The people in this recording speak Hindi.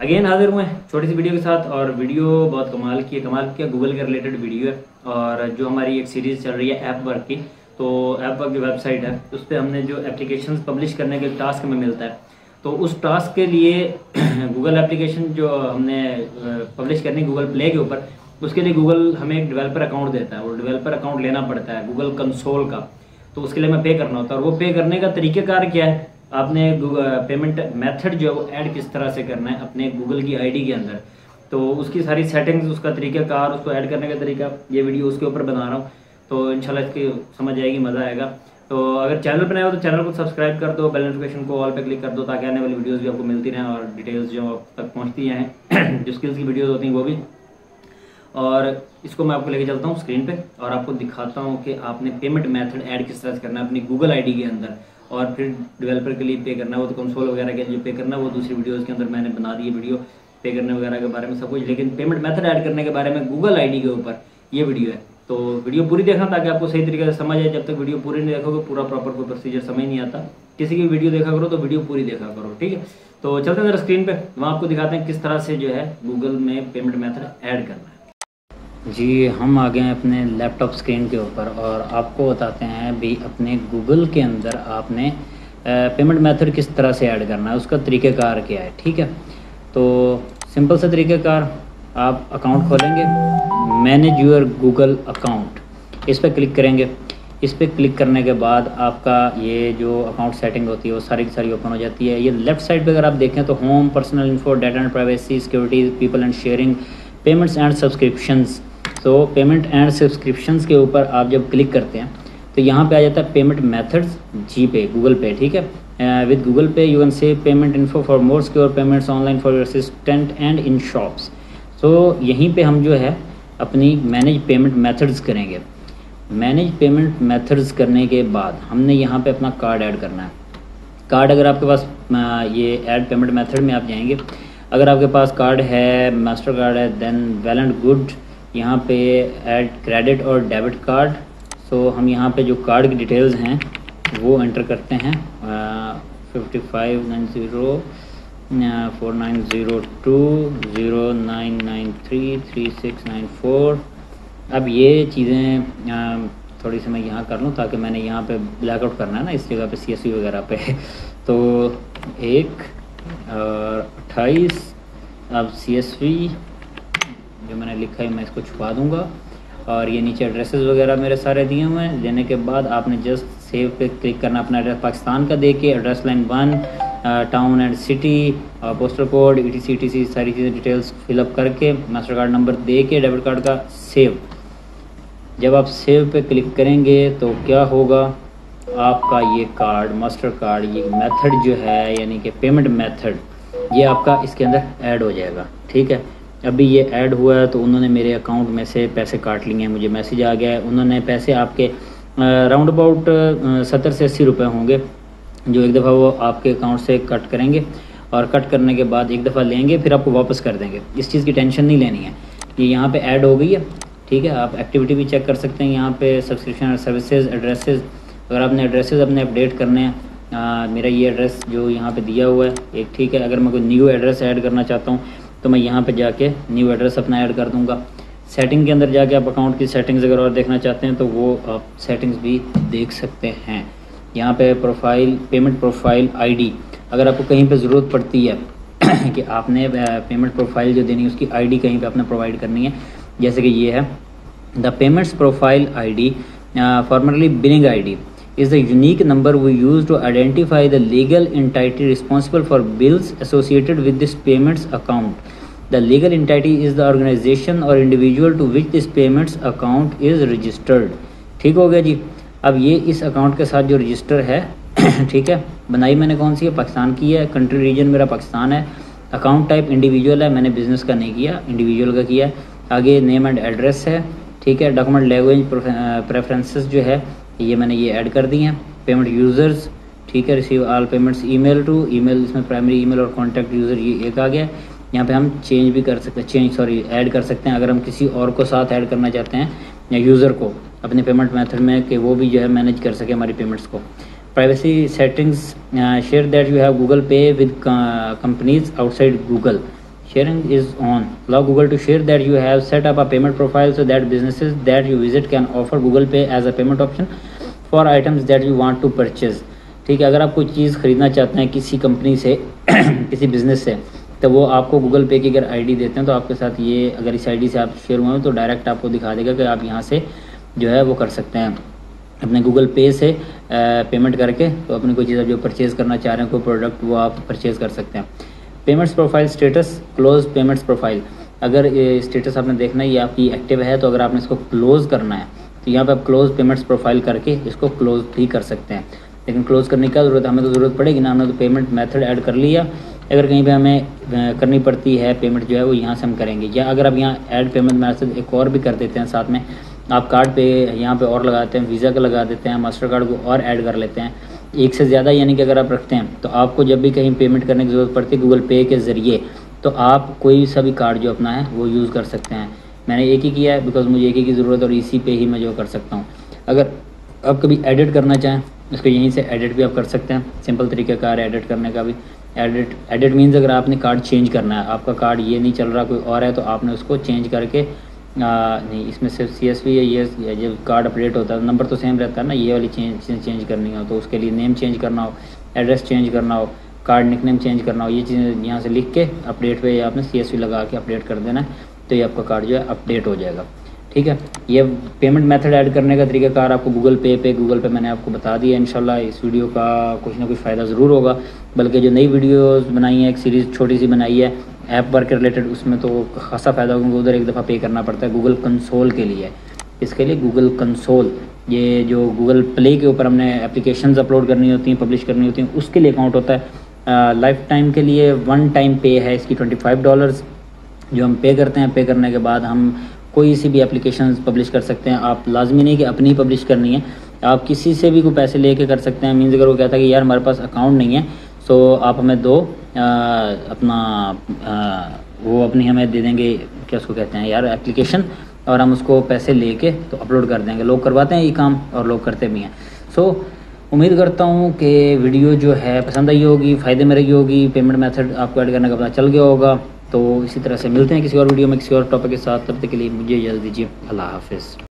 अगेन हाजिर हुए छोटी सी वीडियो के साथ और वीडियो बहुत कमाल की है, कमाल की गूगल के रिलेटेड वीडियो है और जो हमारी एक सीरीज़ चल रही है ऐप वर्क की तो ऐप वर्क की वेबसाइट है। उस पर हमने जो एप्लीकेशन पब्लिश करने के टास्क में मिलता है। तो उस टास्क के लिए गूगल एप्लीकेशन जो हमने पब्लिश करनी गूगल प्ले के ऊपर, उसके लिए गूगल हमें एक डेवलपर अकाउंट देता है। और डेवलपर अकाउंट लेना पड़ता है गूगल कंसोल का। तो उसके लिए हमें पे करना होता है और वो पे करने का तरीक़ेकार क्या है? आपने पेमेंट मेथड जो है वो ऐड किस तरह से करना है अपने गूगल की आईडी के अंदर। तो उसकी सारी सेटिंग्स उसका तरीका तरीक़ाकार उसको ऐड करने का तरीका, ये वीडियो उसके ऊपर बना रहा हूँ। तो इंशाल्लाह इसकी समझ आएगी, मज़ा आएगा। तो अगर चैनल पर नए हो तो चैनल को सब्सक्राइब कर दो बेल नोटिफिकेशन को ऑल पे क्लिक कर दो, ताकि आने वाली वीडियोस भी आपको मिलती रहें और डिटेल्स जो आप तक पहुँचती हैं, जो स्किल्स की वीडियोस होती हैं वो भी। और इसको मैं आपको लेके चलता हूँ स्क्रीन पे और आपको दिखाता हूँ कि आपने पेमेंट मेथड ऐड किस तरह से करना है अपनी गूगल आईडी के अंदर। और फिर डेवलपर के लिए पे करना है, वो तो कंसोल वगैरह के लिए पे करना है, वो दूसरी वीडियोज़ के अंदर मैंने बना दी है वीडियो पे करने वगैरह के बारे में सब कुछ। लेकिन पेमेंट मेथड ऐड करने के बारे में गूगल आईडी के ऊपर ये वीडियो है। तो वीडियो पूरी देखना ताकि आपको सही तरीके से समझ आए। जब तक वीडियो पूरी नहीं देखोगे, पूरा प्रॉपर कोई प्रोसीजर समझ नहीं आता। किसी की वीडियो देखा करो तो वीडियो पूरी देखा करो, ठीक है? तो चलते हैं जरा स्क्रीन पे। वहाँ आपको दिखाते हैं किस तरह से जो है गूगल में पेमेंट मेथड ऐड करना है। जी, हम आ गए हैं अपने लैपटॉप स्क्रीन के ऊपर और आपको बताते हैं भी अपने गूगल के अंदर आपने पेमेंट मेथड किस तरह से ऐड करना है, उसका तरीक़ेकार क्या है, ठीक है? तो सिंपल सा तरीक़ेकार, आप अकाउंट खोलेंगे, मैनेज यूर गूगल अकाउंट, इस पर क्लिक करेंगे। इस पर क्लिक करने के बाद आपका ये जो अकाउंट सेटिंग होती है, वो सारी की सारी ओपन हो जाती है। ये लेफ़्ट साइड पे अगर आप देखें तो home, personal info, data and privacy, security, people and sharing, payments and subscriptions तो पेमेंट एंड सब्सक्रिप्शंस के ऊपर आप जब क्लिक करते हैं तो यहाँ पे आ जाता है पेमेंट मेथड्स, जी पे, गूगल पे, ठीक है? With Google Pay you can save payment info for more secure payments online for your assistant and in shops so यहीं पे हम जो है, अपनी मैनेज पेमेंट मेथड्स करेंगे। मैनेज पेमेंट मेथड्स करने के बाद हमने यहाँ पे अपना कार्ड ऐड करना है। कार्ड अगर आपके पास ये ऐड पेमेंट मेथड में आप जाएँगे, अगर आपके पास कार्ड है मास्टर कार्ड है देन वेल एंड गुड यहाँ पे ऐड क्रेडिट और डेबिट कार्ड सो हम यहाँ पे जो कार्ड की डिटेल्स हैं, वो एंटर करते हैं. Fifty five nine zero four nine zero two zero nine nine three three six nine four अब ये चीज़ें थोड़ी सी मैं यहाँ कर लूँ ताकि मैंने यहाँ पे ब्लैकआउट करना है ना, इस जगह पे सीएसवी वगैरह पे। तो एक, और अट्ठाईस, अब सीएसवी जो मैंने लिखा है, मैं इसको छुपा दूँगा। और ये नीचे एड्रेसेस वगैरह मेरे सारे दिए हुए हैं। देने के बाद आपने जस्ट सेव पे क्लिक करना, अपना एड्रेस पाकिस्तान का दे के address line one town and city postal code E T C T C सारी चीज़ें डिटेल्स फिलअप करके मास्टर कार्ड नंबर दे के डेबिट कार्ड का सेव जब आप सेव पे क्लिक करेंगे तो क्या होगा? आपका ये कार्ड मास्टर कार्ड ये मेथड जो है, यानी कि पेमेंट मेथड ये आपका इसके अंदर ऐड हो जाएगा। ठीक है? अभी ये ऐड हुआ है तो उन्होंने मेरे अकाउंट में से पैसे काट लिए हैं, मुझे मैसेज आ गया है। उन्होंने पैसे आपके राउंड अबाउट सत्तर से अस्सी रुपये होंगे, जो एक दफ़ा वो आपके अकाउंट से कट करेंगे और कट करने के बाद एक दफ़ा लेंगे, फिर आपको वापस कर देंगे। इस चीज़ की टेंशन नहीं लेनी है। ये यहाँ पे ऐड हो गई है, ठीक है? आप एक्टिविटी भी चेक कर सकते हैं यहाँ पे सब्सक्रिप्शन सर्विसेज़ एड्रेसेस अगर आपने एड्रेसेस अपने अपडेट करने हैं मेरा ये एड्रेस जो यहाँ पे दिया हुआ है, एक ठीक है? अगर मैं कोई न्यू एड्रेस ऐड करना चाहता हूँ तो मैं यहाँ पर जाके न्यू एड्रेस अपना ऐड कर दूँगा। सेटिंग के अंदर जाके आप अकाउंट की सेटिंग्स अगर और देखना चाहते हैं तो वो आप सेटिंग्स भी देख सकते हैं। यहाँ पे प्रोफ़ाइल पेमेंट प्रोफ़ाइल आईडी अगर आपको कहीं पे ज़रूरत पड़ती है कि आपने पेमेंट प्रोफ़ाइल जो देनी है, उसकी आईडी कहीं पे आपने प्रोवाइड करनी है। जैसे कि ये है the payments profile ID formerly billing ID is the unique number we use to identify the legal entity responsible for bills associated with this payments account. The legal entity is the organization or individual to which this payments account is registered. ठीक हो गया जी अब ये इस अकाउंट के साथ जो रजिस्टर है ठीक है बनाई मैंने कौन सी है पाकिस्तान की है कंट्री रीजन मेरा पाकिस्तान है अकाउंट टाइप इंडिविजुअल है मैंने बिज़नेस का नहीं किया इंडिविजुअल का किया आगे नेम एंड एड्रेस है ठीक है डॉक्यूमेंट लैंग्वेज प्रेफरेंसेस जो है ये मैंने ये ऐड कर दी हैं। पेमेंट यूज़र्स ठीक है receive all payments email to email इसमें प्राइमरी ईमेल और कॉन्टैक्ट यूज़र ये एक आ गया। यहाँ पे हम चेंज भी कर सकते हैं चेंज सॉरी ऐड कर सकते हैं। अगर हम किसी और को साथ ऐड करना चाहते हैं, या यूज़र को, अपने पेमेंट मेथड में कि वो भी जो है मैनेज कर सके हमारी पेमेंट्स को। Privacy settings share share you have Google Pay with companies outside google sharing is on. Allow google to share that you have set up a payment profile so that businesses that you visit can offer google pay as a payment option for items that you want to purchase. ठीक है, अगर आप कोई चीज़ ख़रीदना चाहते हैं किसी कंपनी से, किसी बिज़नेस से तो वो आपको गूगल पे की अगर आईडी देते हैं तो आपके साथ ये अगर इस आईडी से आप शेयर हुए हैं तो डायरेक्ट आपको दिखा देगा कि आप यहाँ से जो है वो कर सकते हैं। अपने गूगल पे से पेमेंट करके तो अपनी कोई चीज़ आप जो परचेज़ करना चाह रहे हैं, कोई प्रोडक्ट वो आप परचेज़ कर सकते हैं। Payments profile, status, close payments profile. अगर ये स्टेटस आपने देखना है, ये आपकी एक्टिव है तो अगर आपने इसको क्लोज़ करना है तो यहाँ पे आप क्लोज पेमेंट्स प्रोफ़ाइल करके इसको क्लोज भी कर सकते हैं। लेकिन क्लोज करने की क्या ज़रूरत हमें तो ज़रूरत पड़ेगी ना, हमने तो पेमेंट मेथड ऐड कर लिया। अगर कहीं पे हमें करनी पड़ती है पेमेंट जो है, वो यहाँ से हम करेंगे। या अगर आप यहाँ ऐड पेमेंट मैथड एक और भी कर देते हैं साथ में, आप कार्ड पे यहाँ पे और लगाते हैं, वीज़ा का लगा देते हैं मास्टर कार्ड को और ऐड कर लेते हैं। एक से ज़्यादा यानी कि अगर आप रखते हैं तो आपको जब भी कहीं पेमेंट करने की ज़रूरत पड़ती है गूगल पे के ज़रिए तो आप कोई सा भी कार्ड जो अपना है, वो यूज़ कर सकते हैं। मैंने एक ही किया है बिकॉज़ मुझे एक ही की ज़रूरत और इसी पे ही मैं जो कर सकता हूँ। अगर आप कभी एडिट करना चाहें इसको यहीं से एडिट भी आप कर सकते हैं। सिंपल तरीके का एडिट करने का भी। एडिट एडिट मीन्स अगर आपने कार्ड चेंज करना है, आपका कार्ड ये नहीं चल रहा, कोई और है तो आपने उसको चेंज करके नहीं, इसमें सिर्फ़ सी एस वी या ये जब कार्ड अपडेट होता है नंबर तो सेम रहता है ना, ये वाली चेंज चेंज चेंज करनी हो तो उसके लिए नेम चेंज करना हो एड्रेस चेंज करना हो कार्ड निक नेम चेंज करना हो, ये चीज़ें यहाँ से लिख के अपडेट पे आपने सी एस वी लगा के अपडेट कर देना है तो ये आपका कार्ड जो है अपडेट हो जाएगा। ठीक है? ये पेमेंट मेथड ऐड करने का तरीकाकार आपको गूगल पे पे गूगल पे मैंने आपको बता दिया, इंशाल्लाह इस वीडियो का कुछ ना कुछ फ़ायदा ज़रूर होगा, बल्कि जो नई वीडियोस बनाई है, एक सीरीज़ छोटी सी बनाई है ऐप वर्क के रिलेटेड उसमें तो खासा फ़ायदा होगा उधर एक दफ़ा पे करना पड़ता है गूगल कंसोल के लिए। इसके लिए गूगल कंसोल ये जो गूगल प्ले के ऊपर हमने एप्लीकेशन अपलोड करनी होती हैं पब्लिश करनी होती हैं, उसके लिए अकाउंट होता है। लाइफ टाइम के लिए वन टाइम पे है इसकी ट्वेंटी फाइव डॉलर्स जो हम पे करते हैं पे करने के बाद हम कोई सी भी एप्लीकेशन पब्लिश कर सकते हैं। आप लाजमी नहीं कि अपनी ही पब्लिश करनी है। आप किसी से भी कोई पैसे लेके कर सकते हैं। मीन्स अगर वो कहता है कि यार हमारे पास अकाउंट नहीं है सो आप हमें दो आ, अपना आ, वो अपनी हमें दे देंगे क्या उसको कहते हैं यार एप्लीकेशन और हम उसको पैसे लेके तो अपलोड कर देंगे। लोग करवाते हैं ये काम और लोग करते भी हैं। सो उम्मीद करता हूँ कि वीडियो जो है पसंद आई होगी फ़ायदे में रही होगी पेमेंट मेथड आपको ऐड करने का पता चल गया होगा। तो इसी तरह से मिलते हैं किसी और वीडियो में किसी और टॉपिक के साथ। तब तक के लिए मुझे इजाज़त दीजिए। अल्लाह हाफिज़।